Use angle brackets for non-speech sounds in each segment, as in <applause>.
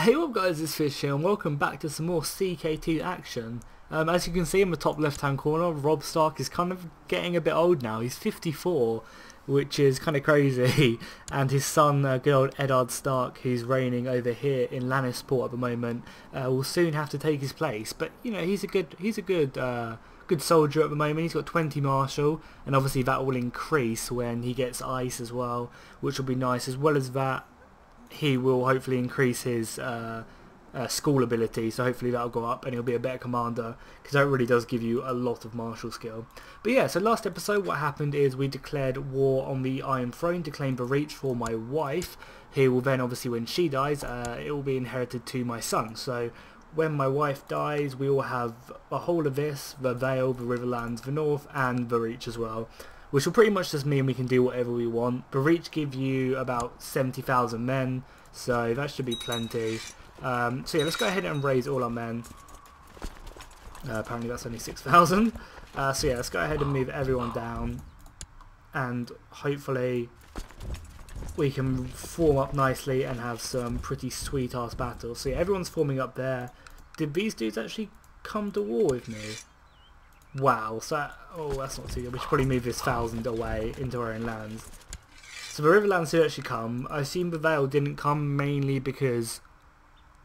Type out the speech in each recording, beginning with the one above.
Hey what up guys, it's Fish here and welcome back to some more CK2 action. Um, as you can see in the top left hand corner, Robb Stark is kind of getting a bit old now. He's 54, which is kind of crazy. <laughs> And his son, uh, good old Eddard Stark, who's reigning over here in Lannisport at the moment, uh, will soon have to take his place. But you know, he's a good, he's a good, uh, good soldier at the moment. He's got 20 martial, and obviously that will increase when he gets ice as well, which will be nice. As well as that, he will hopefully increase his uh, uh, school ability, so hopefully that'll go up and he'll be a better commander because that really does give you a lot of martial skill. But yeah, so last episode what happened is we declared war on the Iron Throne to claim the reach for my wife, who will then obviously when she dies, uh, it will be inherited to my son. So when my wife dies, we will have the whole of this, the Vale, the Riverlands, the North, and the Reach as well which will pretty much just mean we can do whatever we want. Breach give you about 70,000 men, so that should be plenty. Um, so yeah, let's go ahead and raise all our men. Uh, apparently that's only 6,000. Uh, so yeah, let's go ahead and move everyone down. And hopefully we can form up nicely and have some pretty sweet ass battles. So yeah, everyone's forming up there. Did these dudes actually come to war with me? Wow, so that, oh that's not too good. We should probably move this thousand away into our own lands. So the Riverlands did actually come. I assume the Vale didn't come mainly because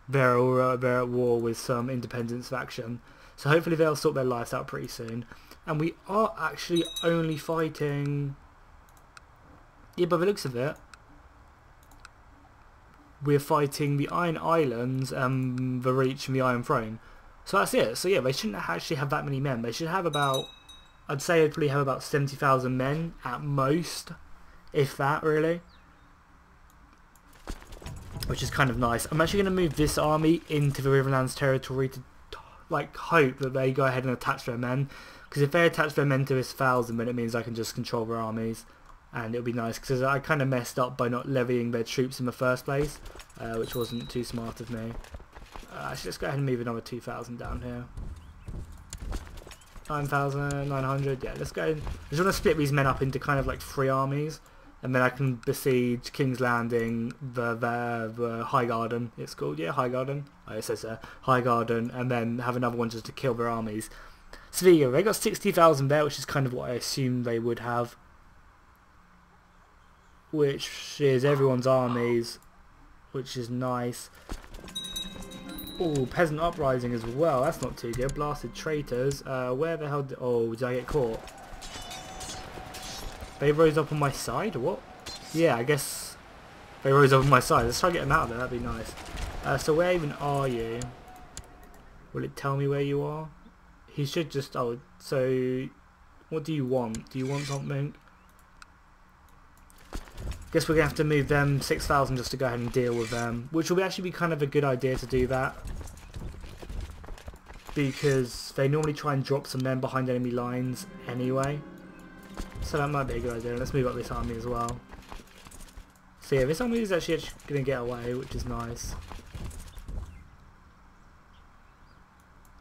they're, uh, they're at war with some independence faction. So hopefully they'll sort their lives out pretty soon. And we are actually only fighting... Yeah, by the looks of it, we're fighting the Iron Islands and the Reach and the Iron Throne. So that's it. So yeah, they shouldn't actually have that many men. They should have about, I'd say they'd probably have about 70,000 men at most, if that really. Which is kind of nice. I'm actually going to move this army into the Riverlands territory to like hope that they go ahead and attach their men. Because if they attach their men to this thousand, then it means I can just control their armies. And it'll be nice because I kind of messed up by not levying their troops in the first place, uh, which wasn't too smart of me. Uh, actually, let's go ahead and move another 2,000 down here. 9,900, yeah, let's go. I just want to split these men up into kind of like three armies. And then I can besiege King's Landing, the, the, the Highgarden, it's called, yeah, Highgarden. Oh, it says uh, Highgarden, and then have another one just to kill their armies. Go, they got 60,000 there, which is kind of what I assumed they would have. Which is everyone's armies, which is nice. Oh, peasant uprising as well. That's not too good. Blasted traitors. Uh, where the hell? Did, oh, did I get caught? They rose up on my side. What? Yeah, I guess they rose up on my side. Let's try to get them out of there. That'd be nice. Uh, so where even are you? Will it tell me where you are? He should just. Oh, so what do you want? Do you want something? Guess we're going to have to move them 6,000 just to go ahead and deal with them. Which will actually be kind of a good idea to do that. Because they normally try and drop some men behind enemy lines anyway. So that might be a good idea. Let's move up this army as well. So yeah, this army is actually going to get away, which is nice.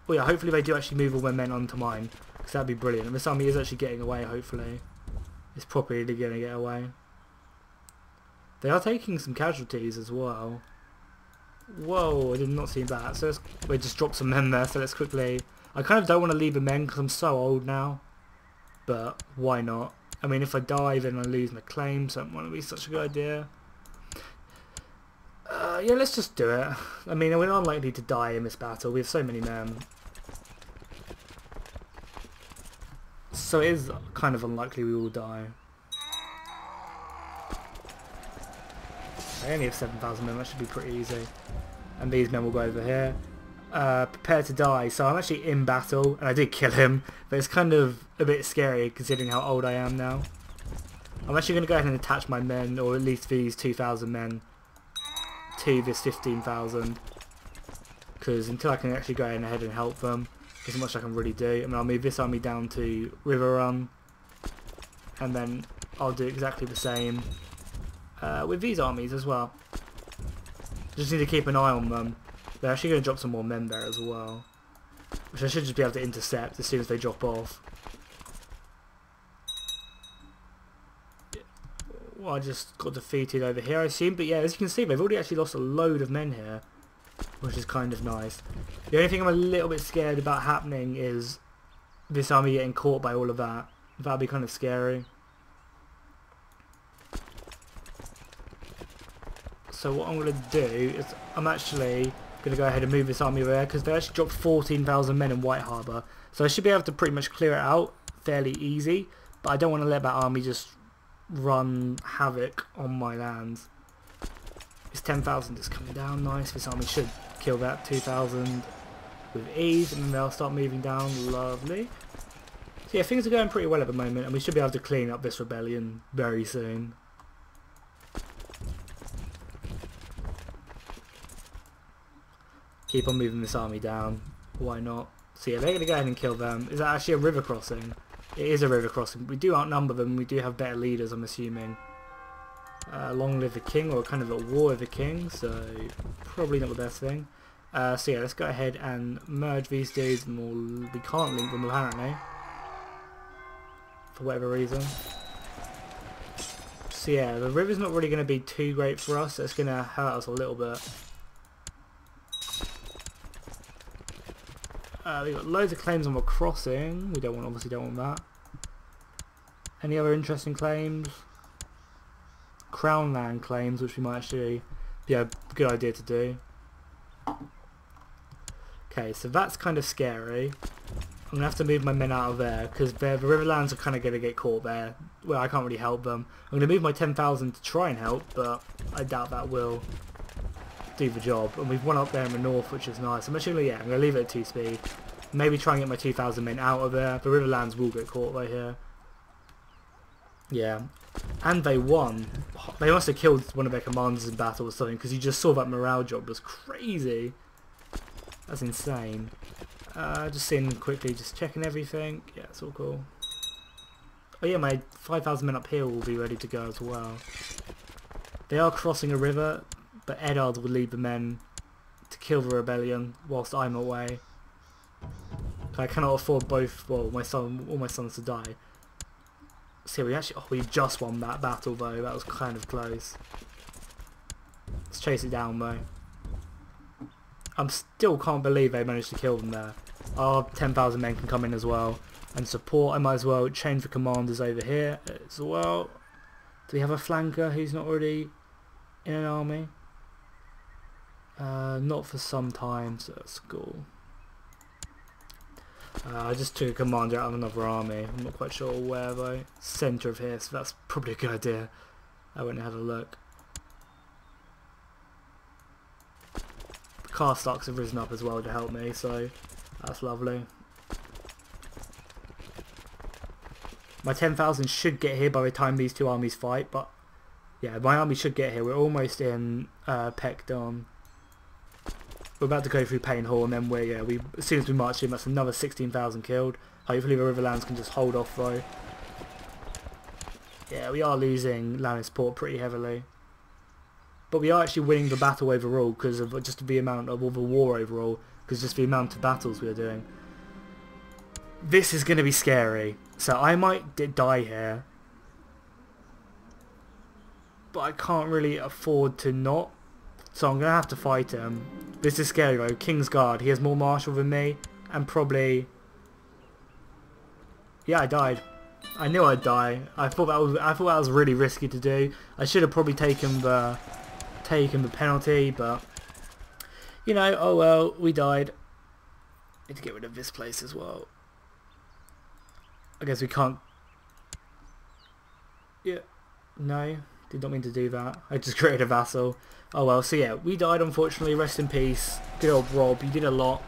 Well yeah, hopefully they do actually move all their men onto mine. Because that'd be brilliant. And this army is actually getting away, hopefully. It's probably going to get away. They are taking some casualties as well. Whoa, I did not see that. So let's we just dropped some men there, so let's quickly... I kind of don't want to leave the men because I'm so old now. But why not? I mean, if I die, then I lose my claim, so it won't be such a good idea. Uh, yeah, let's just do it. I mean, we're unlikely to die in this battle. We have so many men. So it is kind of unlikely we will die. I only have 7,000 men, that should be pretty easy. And these men will go over here. Uh, prepare to die. So I'm actually in battle, and I did kill him, but it's kind of a bit scary considering how old I am now. I'm actually going to go ahead and attach my men, or at least these 2,000 men, to this 15,000. Because until I can actually go ahead and help them, there's not much I can really do. I mean, I'll move this army down to Riverrun, and then I'll do exactly the same uh, with these armies as well. Just need to keep an eye on them. They're actually going to drop some more men there as well. Which I should just be able to intercept as soon as they drop off. Well, I just got defeated over here, I assume. But yeah, as you can see, they've already actually lost a load of men here. which is kind of nice. The only thing I'm a little bit scared about happening is this army getting caught by all of that. That'd be kind of scary. So what I'm going to do is I'm actually going to go ahead and move this army over there because they actually dropped 14,000 men in White Harbour. So I should be able to pretty much clear it out fairly easy. But I don't want to let that army just run havoc on my lands. It's 10,000 is coming down nice. This army should kill that 2,000 with ease and then they'll start moving down. Lovely. So yeah, things are going pretty well at the moment and we should be able to clean up this rebellion very soon. Keep on moving this army down. Why not? So yeah, they're going to go ahead and kill them. Is that actually a river crossing? It is a river crossing. We do outnumber them. We do have better leaders, I'm assuming. Uh, long live the king, or kind of a war with the king, so probably not the best thing. Uh, so yeah, let's go ahead and merge these dudes, and we'll, we can't link them apparently, for whatever reason. So yeah, the river's not really going to be too great for us, it's going to hurt us a little bit. Uh, we've got loads of claims on the crossing. We don't want, obviously don't want that. Any other interesting claims? Crown land claims, which we might actually be a good idea to do. Okay, so that's kind of scary. I'm going to have to move my men out of there because the Riverlands are kind of going to get caught there. Well, I can't really help them. I'm going to move my 10,000 to try and help, but I doubt that will do the job. And we've one up there in the north, which is nice. I'm actually, yeah, I'm going to leave it at 2 speed. Maybe try and get my 2,000 men out of there. The Riverlands will get caught right here. Yeah. And they won. They must have killed one of their commanders in battle or something, because you just saw that morale drop was crazy. That's insane. Uh, just seeing quickly, just checking everything. Yeah, it's all cool. Oh yeah, my 5,000 men up here will be ready to go as well. They are crossing a river, but Eddard will lead the men to kill the rebellion whilst I'm away. I cannot afford both, well, my son, all my sons to die. So we actually, oh, we just won that battle though, that was kind of close. Let's chase it down though. I'm still can't believe they managed to kill them there. Our 10,000 men can come in as well and support. I might as well change the commanders over here as well. Do we have a flanker who's not already in an army? Uh, not for some time, so that's cool. Uh, I just took a commander out of another army. I'm not quite sure where though. Centre of here, so that's probably a good idea. I went and had a look. The Karstarks have risen up as well to help me, so that's lovely. My 10,000 should get here by the time these two armies fight, but yeah, my army should get here. We're almost in uh, Pekdon. We're about to go through Pain Hall and then we're, yeah, we, as soon as we march in, that's another 16,000 killed. Hopefully the Riverlands can just hold off though. Yeah, we are losing Lannisport pretty heavily. But we are actually winning the battle overall because of just the amount of, well, the war overall, because just the amount of battles we are doing. This is going to be scary. So I might die here. But I can't really afford to not. So I'm going to have to fight him. This is scary though. Kingsguard. He has more martial than me. And probably... Yeah, I died. I knew I'd die. I thought that was I thought that was really risky to do. I should have probably taken the taken the penalty, but you know, oh well, we died. Need to get rid of this place as well. I guess we can't. Yeah, no. Did not mean to do that. I just <laughs> created a vassal. Oh well, so yeah, we died unfortunately. Rest in peace. Good old Robb, You did a lot.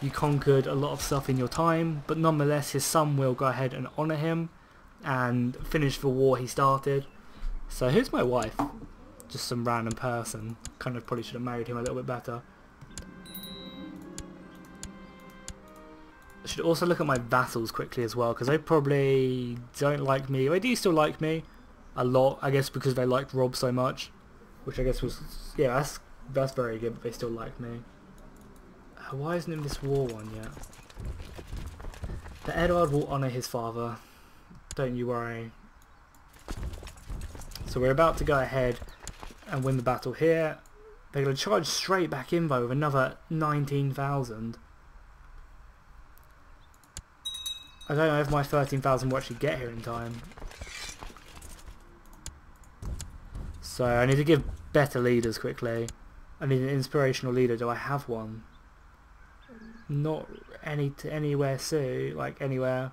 You conquered a lot of stuff in your time, but nonetheless his son will go ahead and honour him and finish the war he started. So here's my wife. Just some random person. Kind of probably should have married him a little bit better. I should also look at my vassals quickly as well, because they probably don't like me. They do still like me a lot, I guess because they liked Robb so much. Which I guess was, yeah, that's, that's very good, but they still like me. Uh, why isn't in this war one yet? The Eddard will honour his father. Don't you worry. So we're about to go ahead and win the battle here. They're going to charge straight back in though with another 19,000. I don't know if my 13,000 will actually get here in time. So I need to give better leaders quickly. I need an inspirational leader. Do I have one? Not any to anywhere soon, like anywhere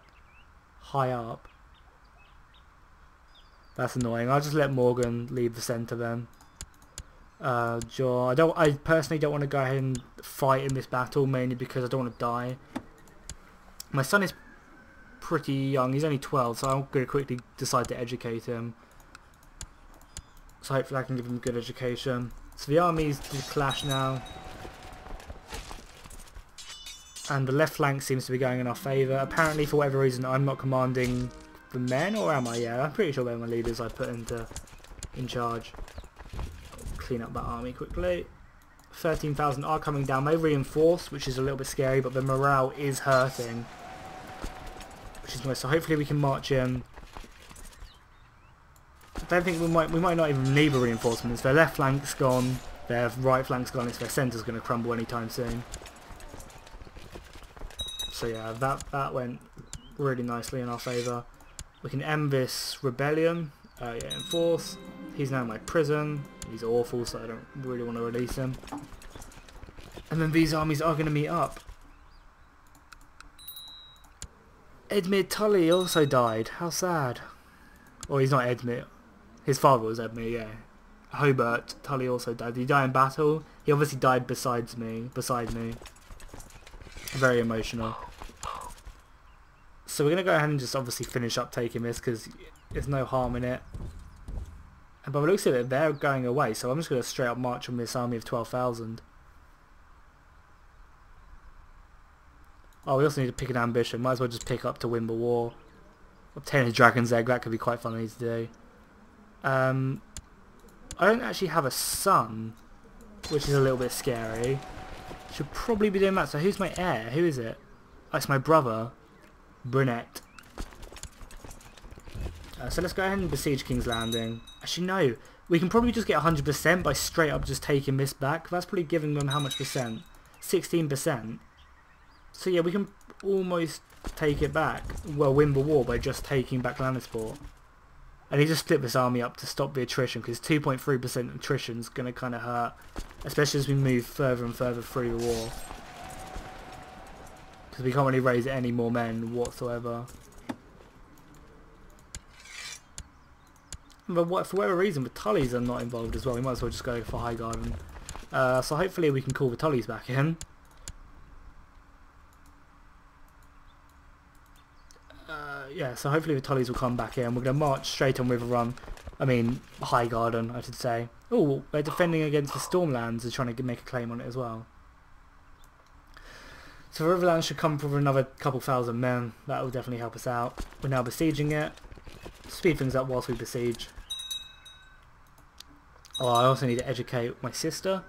high up. That's annoying. I'll just let Morgan lead the centre then. Uh, Jaw. I don't. I personally don't want to go ahead and fight in this battle mainly because I don't want to die. My son is pretty young. He's only 12, so I'm going to quickly decide to educate him. So hopefully I can give a good education. So the armies do clash now. And the left flank seems to be going in our favour. Apparently for whatever reason I'm not commanding the men, or am I? Yeah, I'm pretty sure they're my leaders I put into in charge. Clean up that army quickly. 13,000 are coming down. They reinforce, which is a little bit scary, but the morale is hurting. Which is nice. So hopefully we can march in don't think we might we might not even need reinforcements. Their left flank's gone, their right flank's gone, it's their centre's going to crumble anytime soon. So yeah, that that went really nicely in our favour. We can end this rebellion. Uh, yeah, enforce. He's now in my prison. He's awful, so I don't really want to release him. And then these armies are going to meet up. Edmure Tully also died. How sad. Or he's not Edmure. His father was Edmure, yeah. Hobart Tully also died. Did he die in battle? He obviously died besides me, beside me. Very emotional. So we're going to go ahead and just obviously finish up taking this because there's no harm in it. But it looks like they're going away, so I'm just going to straight up march on this army of 12,000. Oh, we also need to pick an ambition. Might as well just pick up to win the war. Obtain a dragon's egg, that could be quite funny to do. Um, I don't actually have a son, which is a little bit scary. Should probably be doing that. So who's my heir? Who is it? Oh, it's my brother, Brunette. Uh, so let's go ahead and besiege King's Landing. Actually, no. We can probably just get 100% by straight up just taking this back. That's probably giving them how much percent? 16%. So yeah, we can almost take it back. Well, win the war by just taking back Lannisport. And he just split this army up to stop the attrition because 2.3% attrition is going to kind of hurt, especially as we move further and further through the war. Because we can't really raise any more men whatsoever. But what, for whatever reason, the Tullys are not involved as well. We might as well just go for High Highgarden. Uh, so hopefully we can call the Tullys back in. Yeah, so hopefully the Tullys will come back in. We're going to march straight on Riverrun. I mean, Highgarden, I should say. Oh, they're defending against the Stormlands. They're trying to make a claim on it as well. So Riverlands should come for another couple thousand men. That will definitely help us out. We're now besieging it. Speed things up whilst we besiege. Oh, I also need to educate my sister.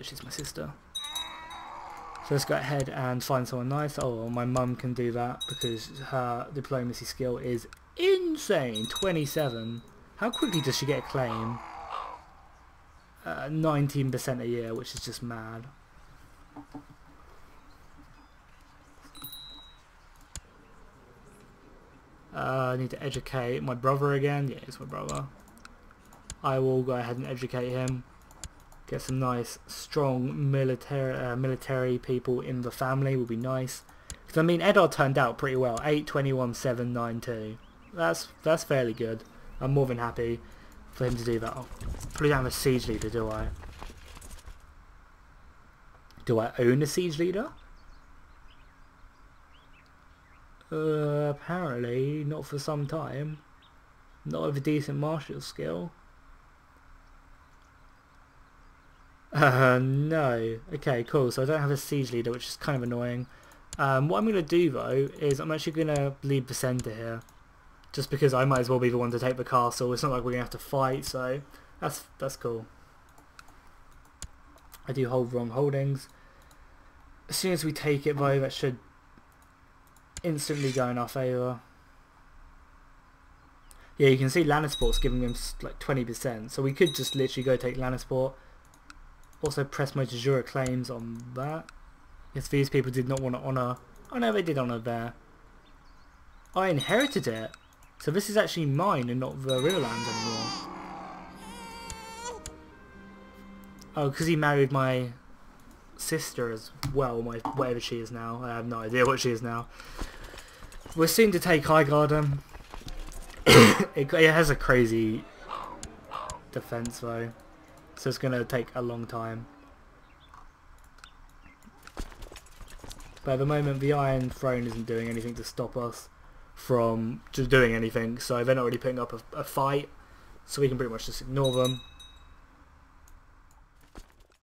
She's my sister. So let's go ahead and find someone nice. Oh, my mum can do that because her diplomacy skill is insane. 27. How quickly does she get a claim? 19% uh, a year, which is just mad. Uh, I need to educate my brother again. Yeah, it's my brother. I will go ahead and educate him. Get some nice, strong military uh, military people in the family would be nice. Because I mean, Eddard turned out pretty well. 8, 21, 7, 9, 2. That's that's fairly good. I'm more than happy for him to do that. Oh, probably don't have a siege leader, do I? Do I own a siege leader? Uh, apparently, not for some time. Not with a decent martial skill. Uh, no. Okay, cool. So I don't have a siege leader, which is kind of annoying. Um, what I'm going to do, though, is I'm actually going to the centre here. Just because I might as well be the one to take the castle. It's not like we're going to have to fight, so that's that's cool. I do hold wrong holdings. As soon as we take it, though, that should instantly go in our favour. Yeah, you can see Lannisport's giving them like 20%, so we could just literally go take Lannisport Also press my de jure claims on that. Yes, these people did not want to honour... Oh no, they did honour there. I inherited it. So this is actually mine and not the real land anymore. Oh, because he married my sister as well, my whatever she is now. I have no idea what she is now. We're soon to take Highgarden. <coughs> it, it has a crazy defense though, so it's going to take a long time. But at the moment the Iron Throne isn't doing anything to stop us from just doing anything, so they're not really putting up a, a fight, so we can pretty much just ignore them.